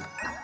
Ha ha ha!